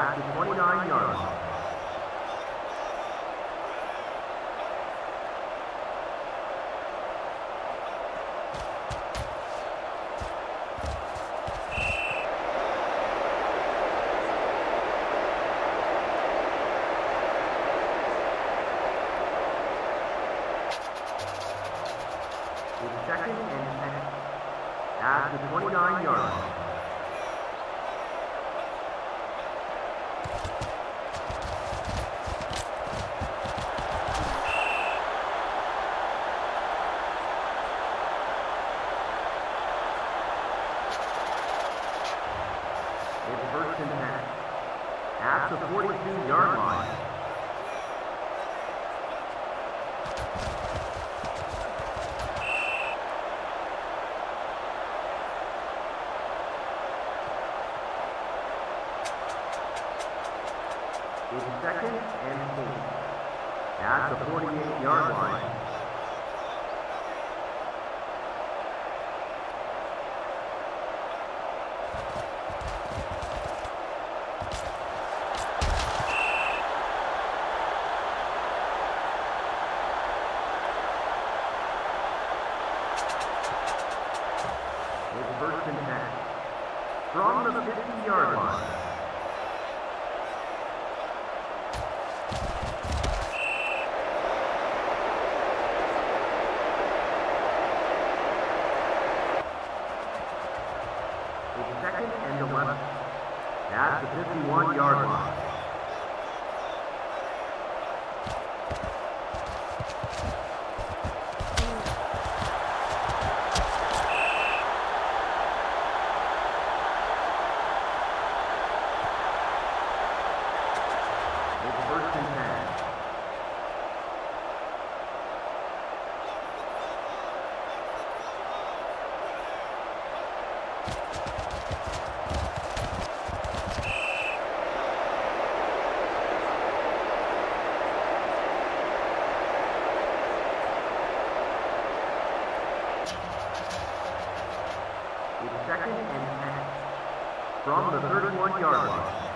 back to 29-yard line. second and at the 29-yard line. It's second and 10. From the 31-yard line.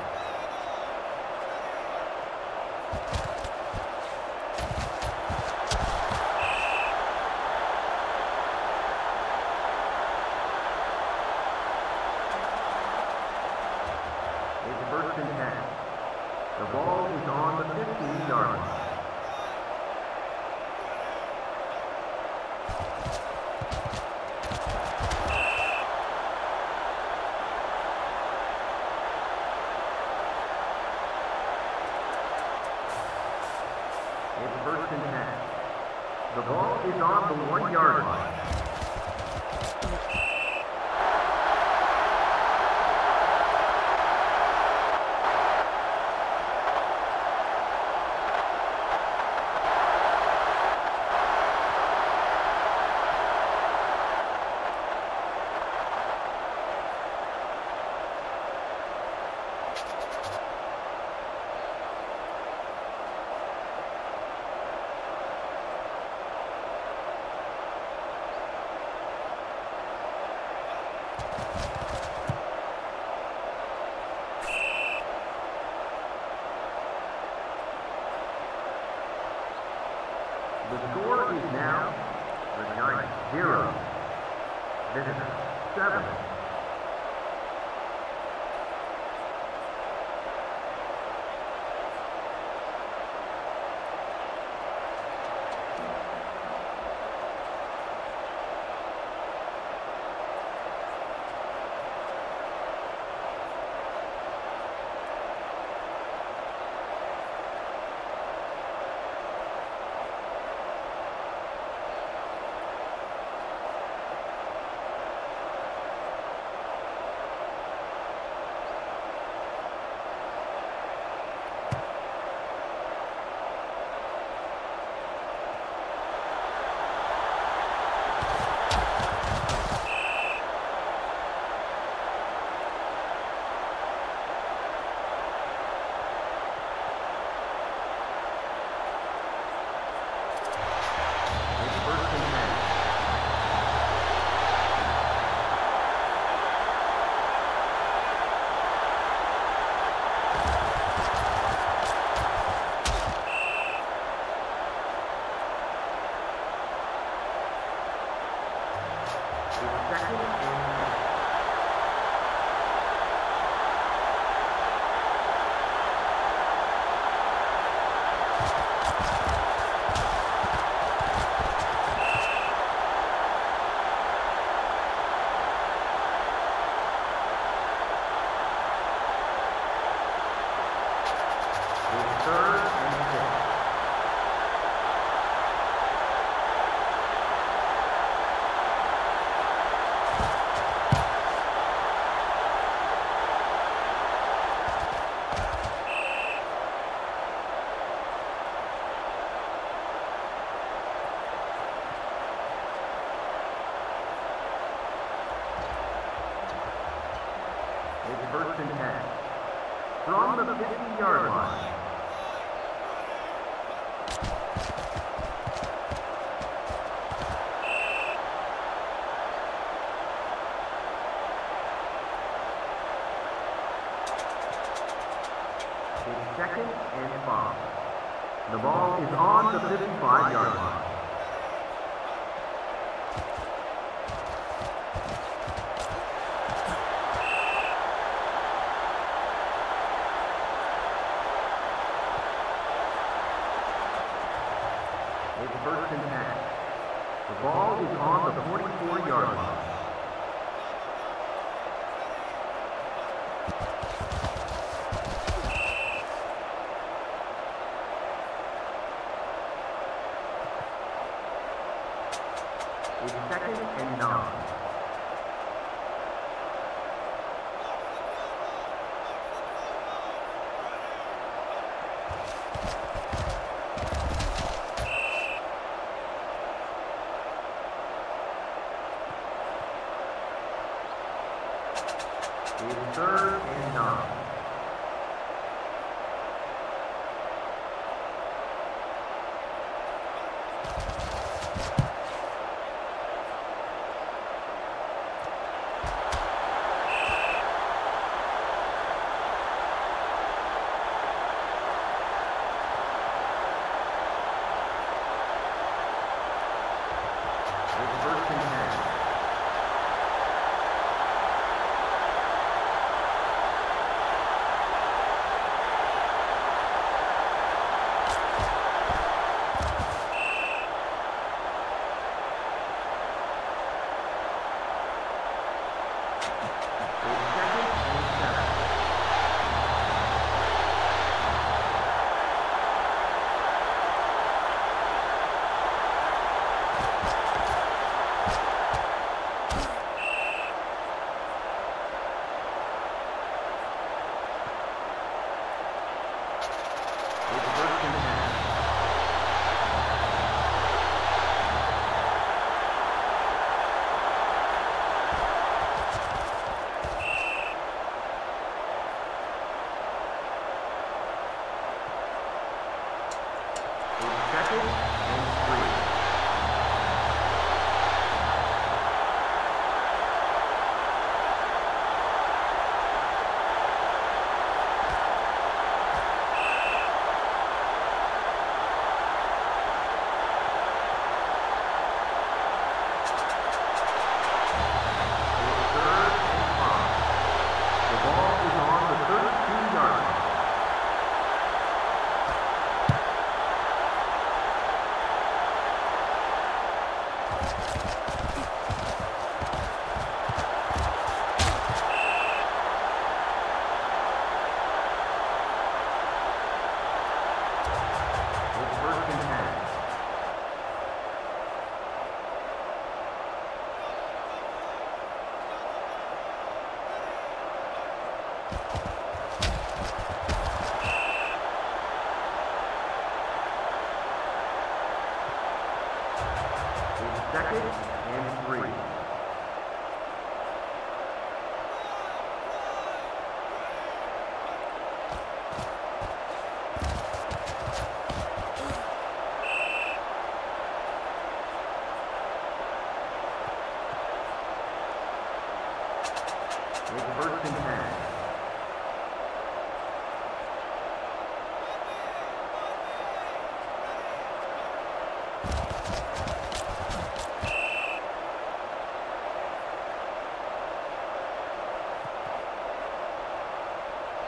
The ball is on the 55-yard line.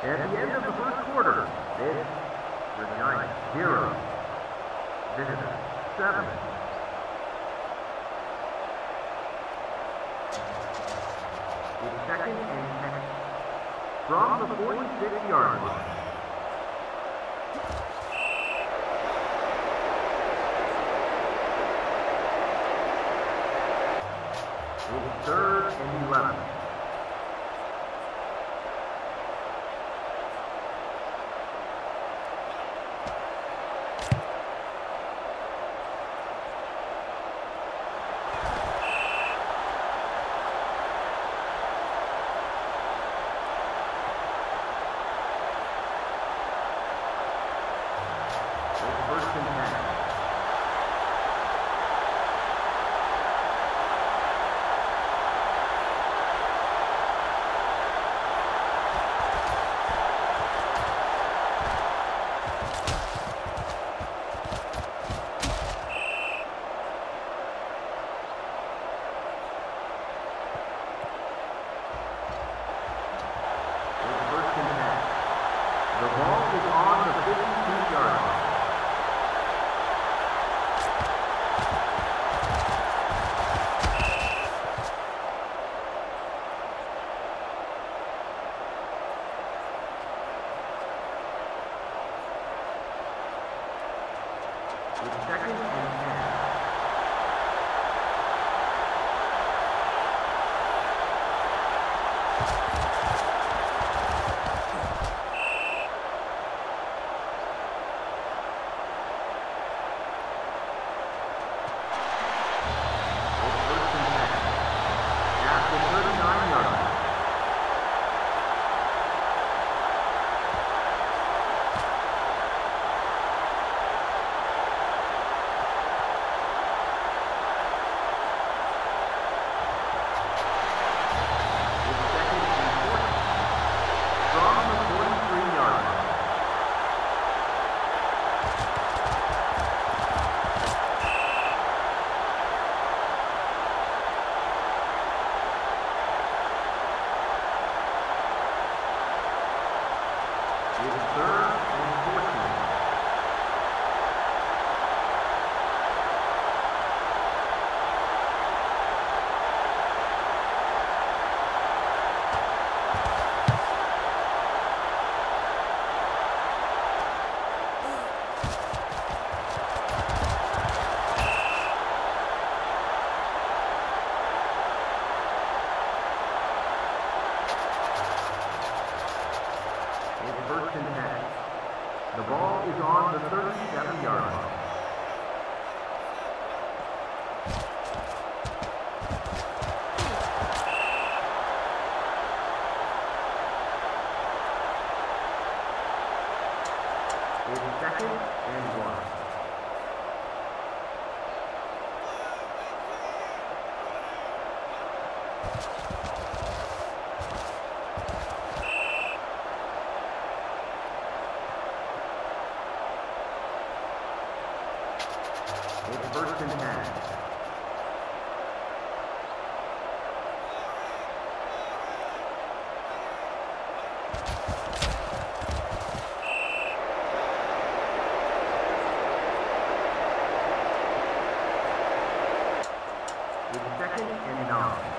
At the end of the first quarter, this Regina 0, Visitor 7. the second and from the 46-yard line. And 10. Second and nine.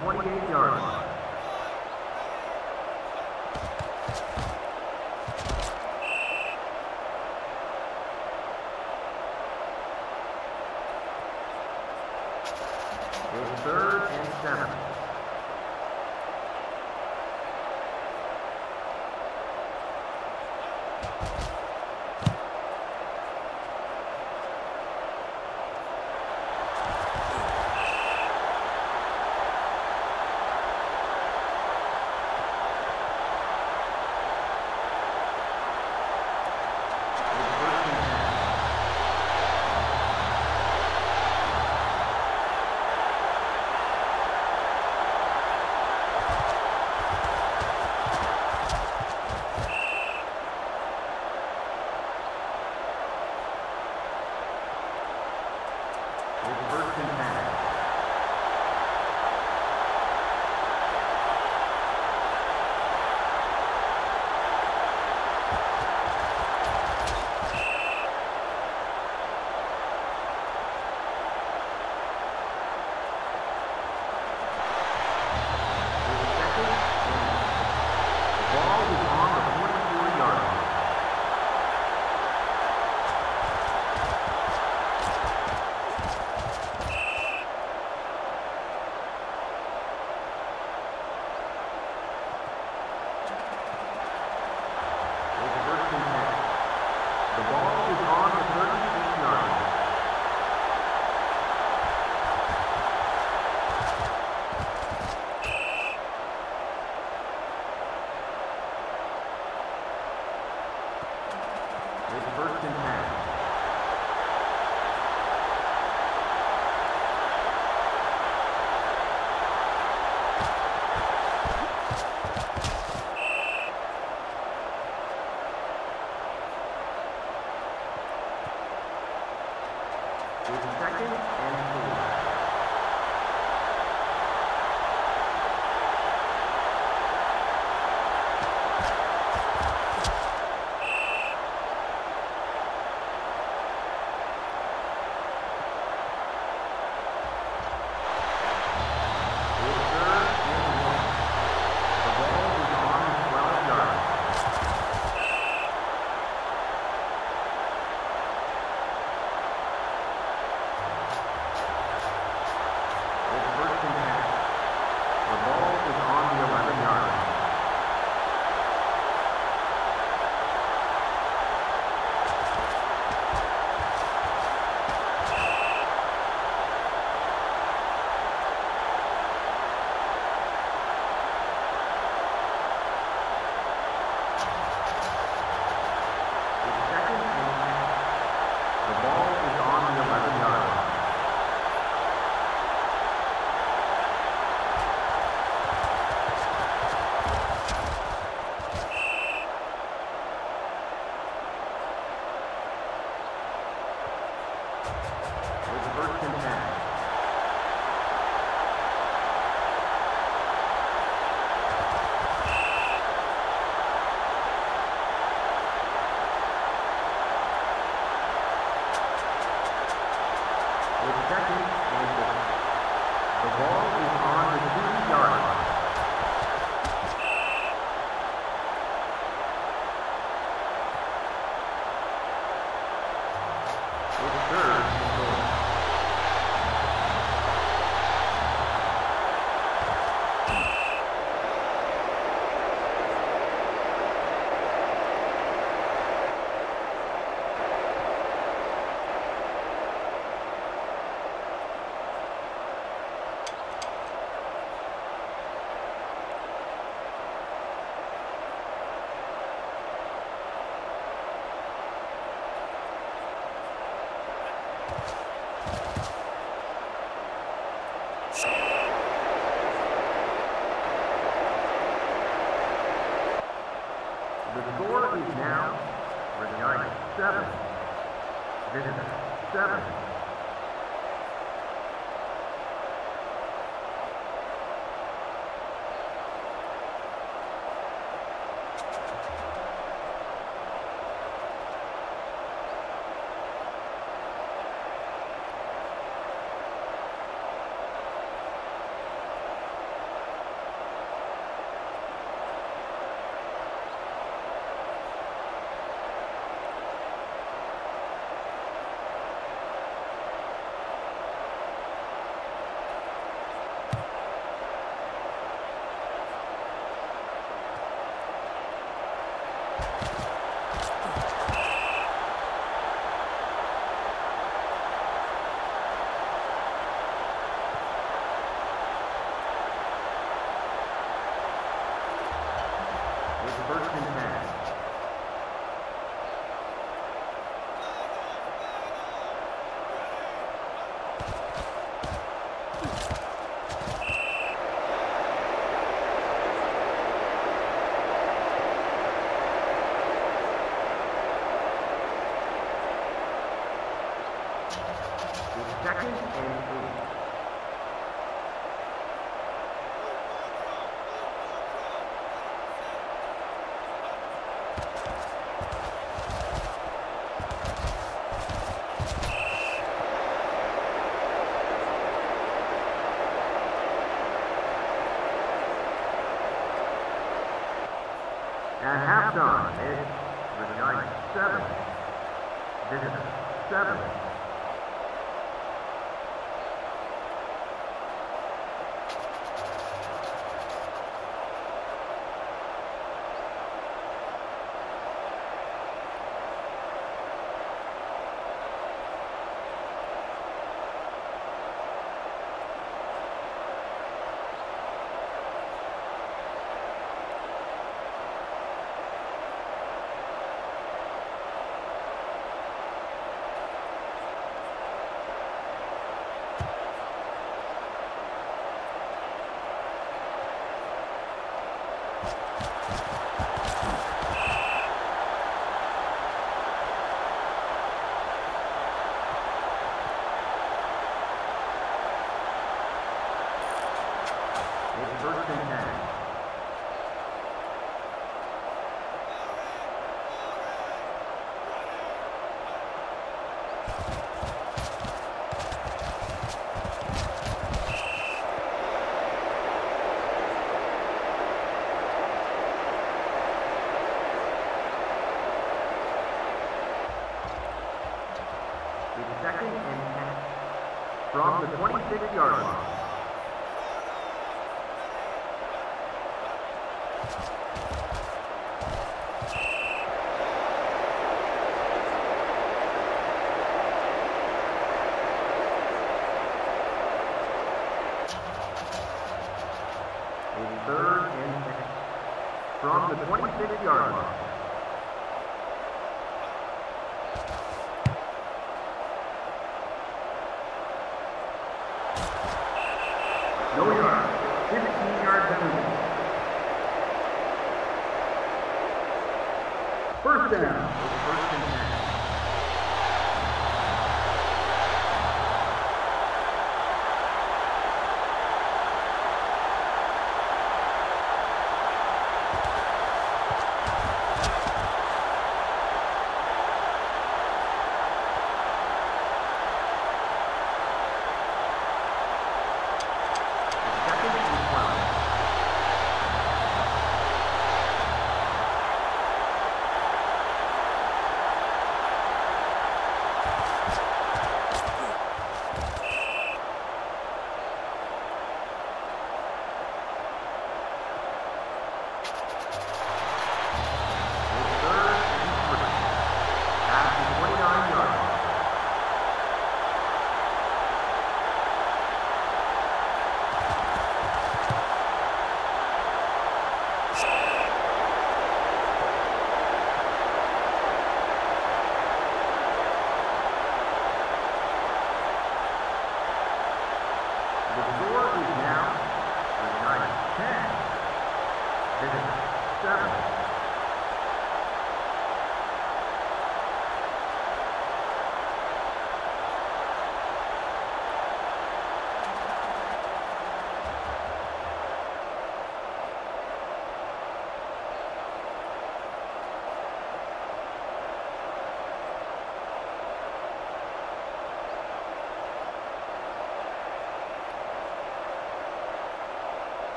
28 yards. second and three. from the 26-yard line. From the 26-yard line.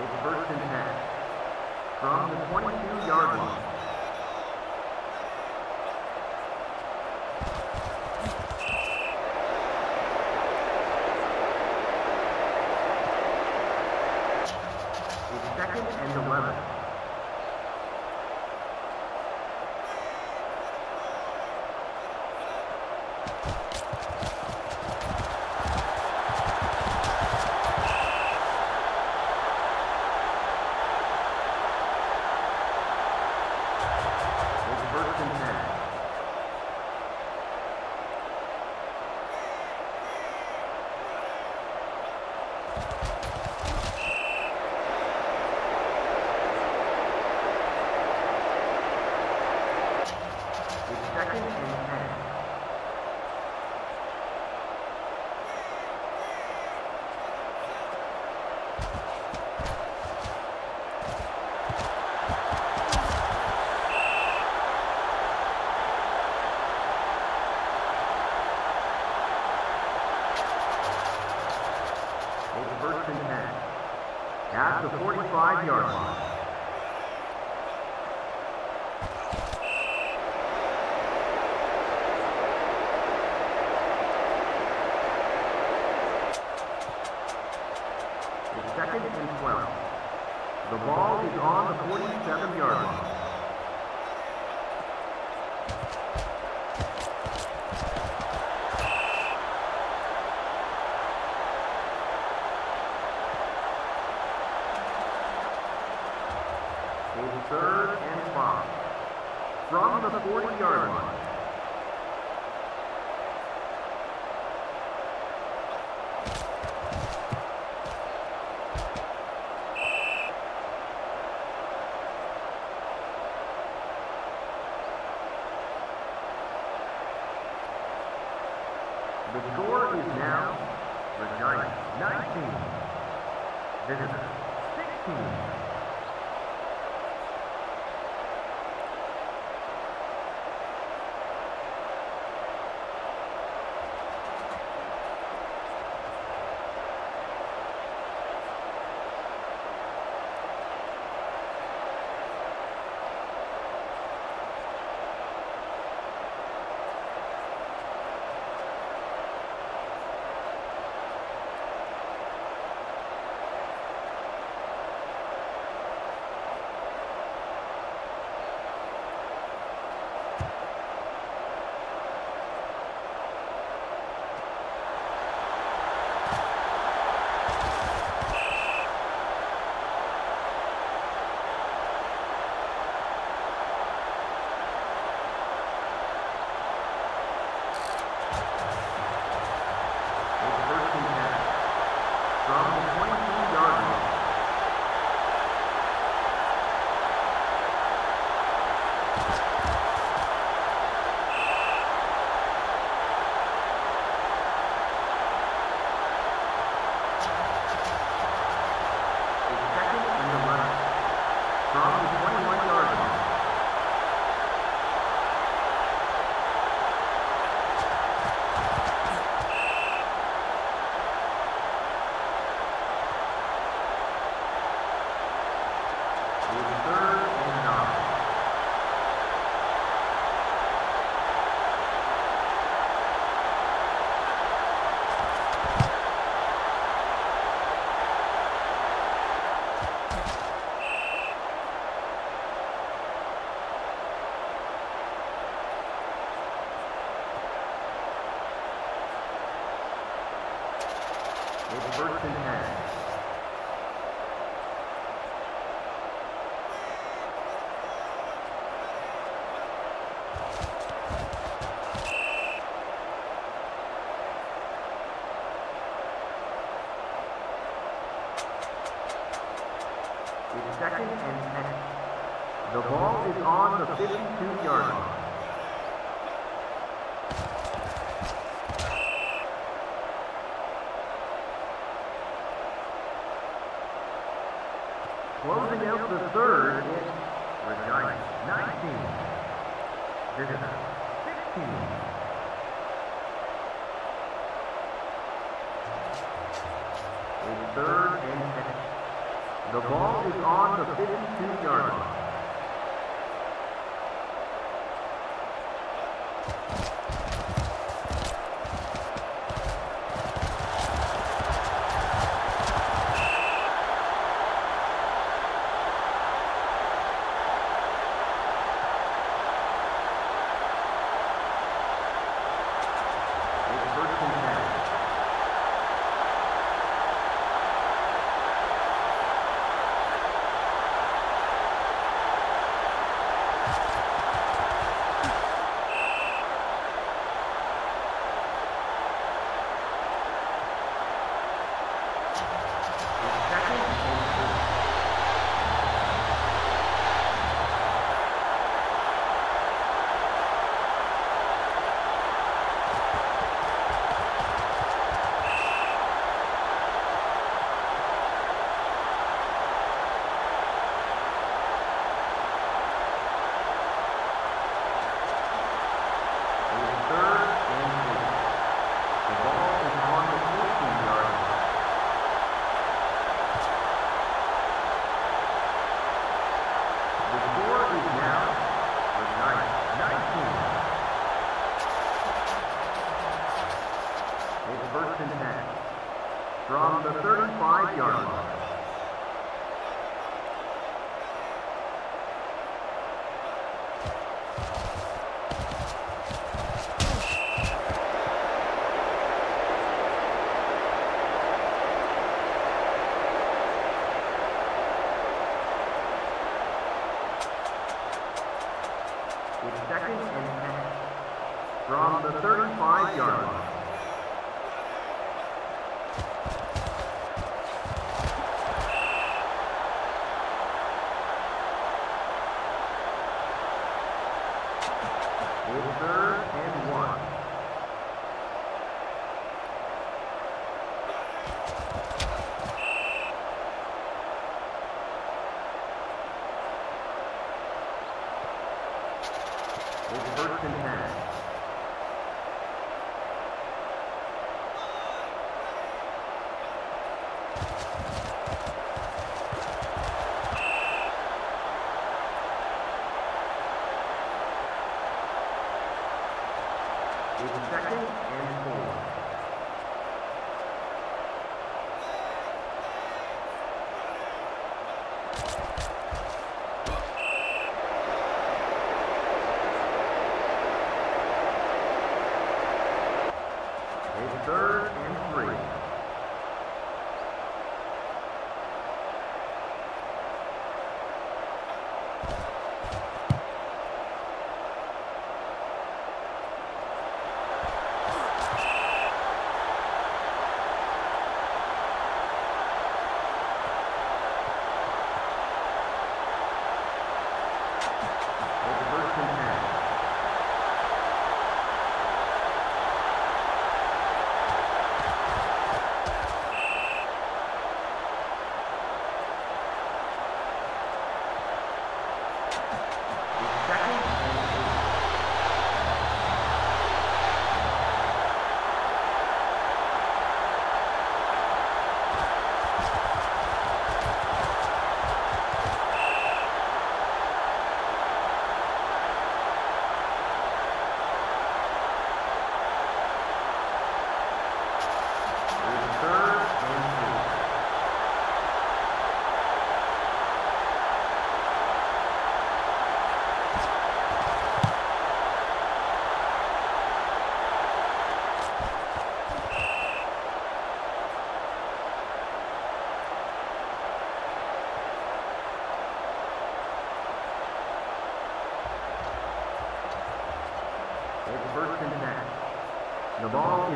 with first and 10. From the 22-yard line. yards line.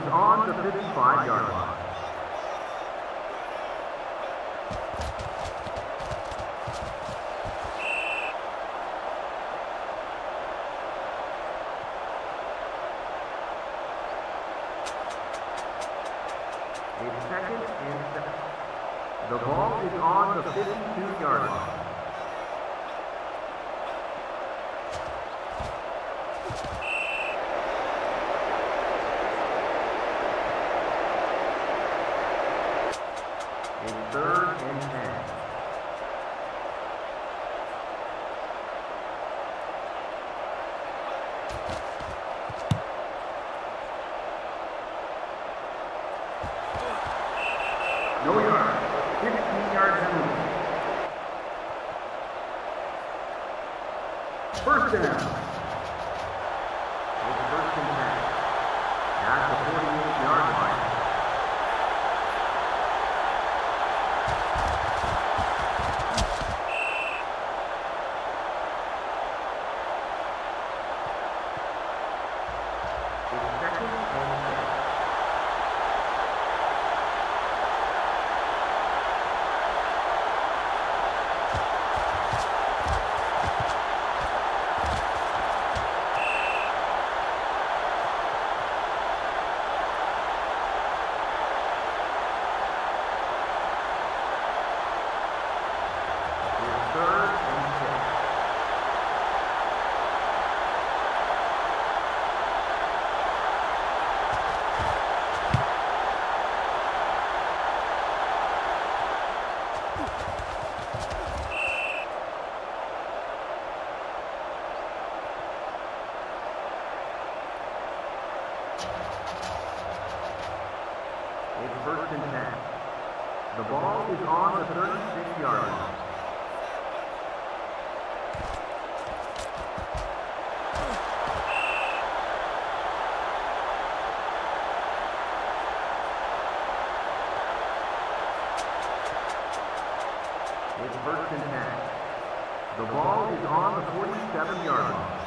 is on the 55-yard line. The ball is on the 52-yard line. Thank you. It's first and 10. The ball is on the 47-yard line.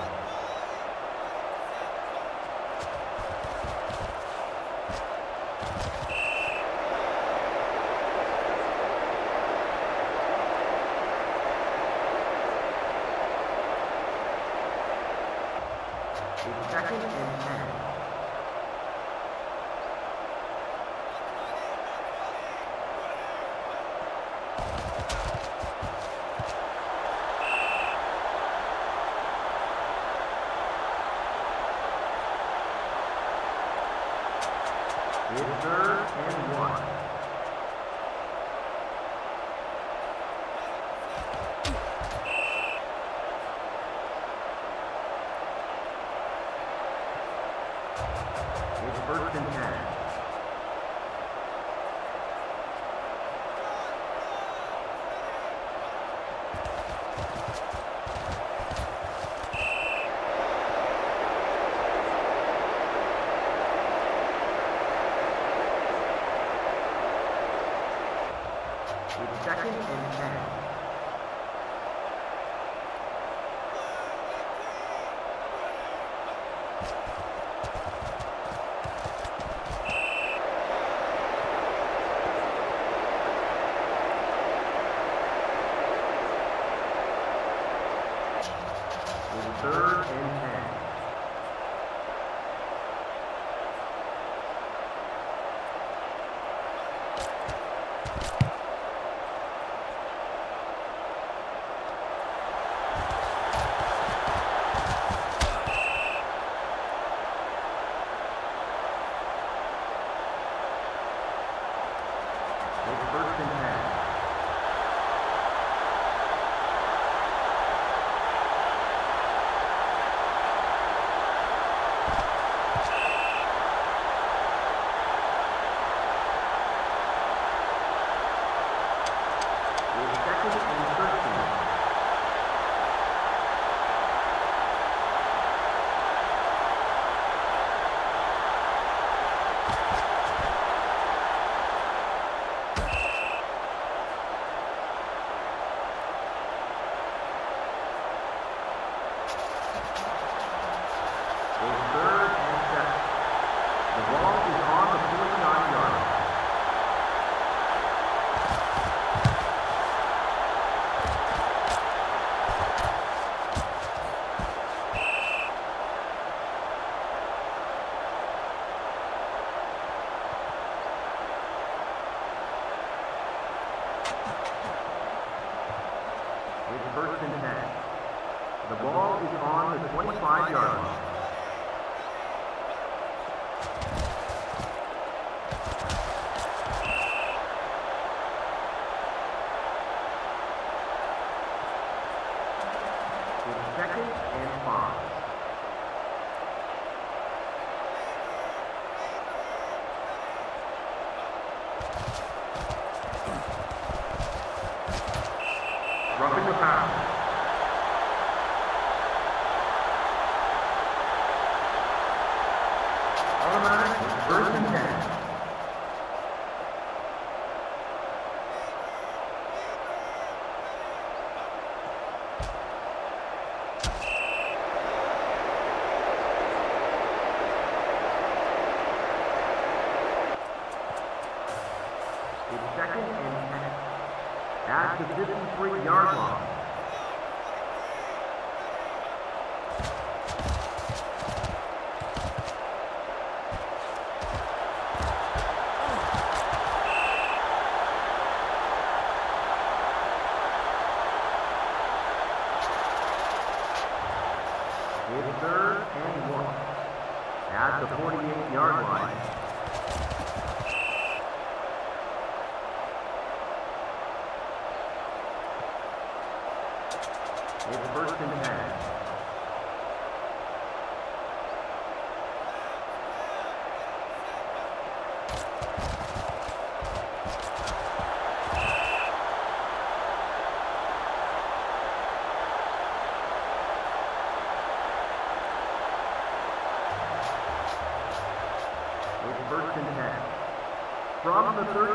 Over first and 10. second and 10 at the 53-yard line. number 30.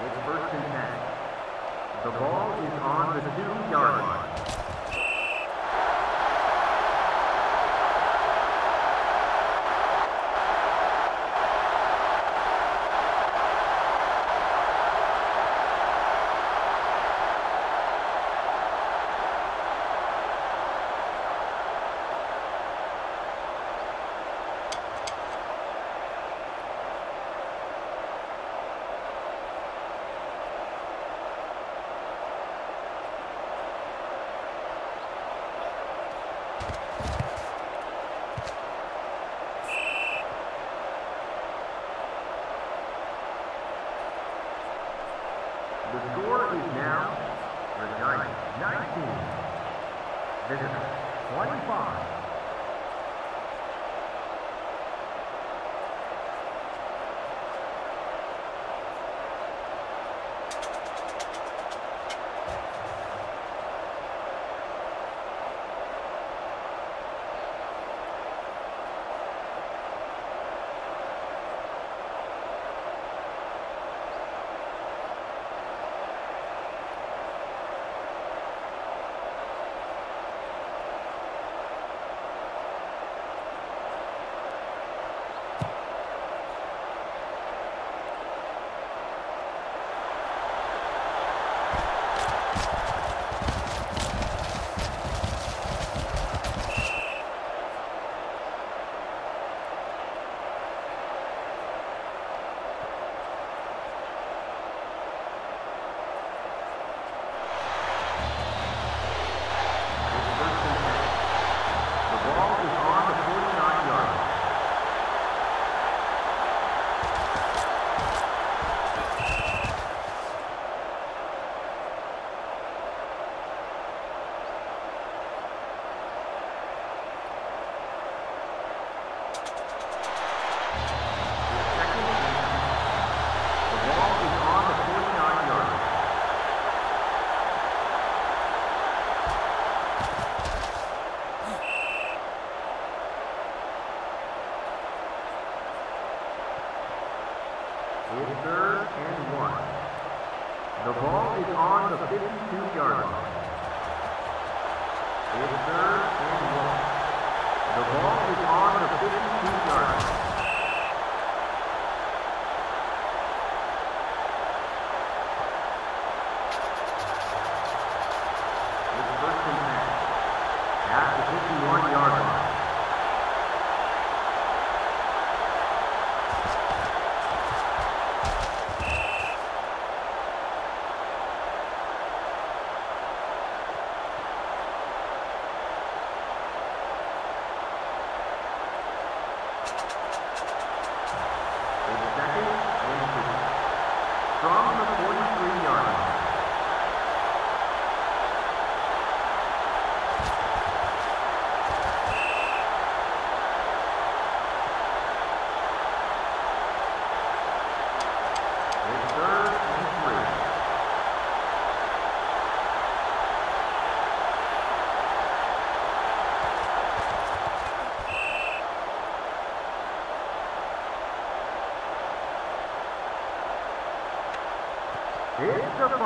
It's first and ten. The ball is on the two-yard line.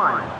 It's